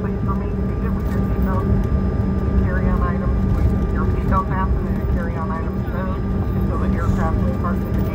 Please remain seated with your seatbelt. Carry-on items, please. Your seatbelt fastened and your carry-on items shown until the aircraft departs the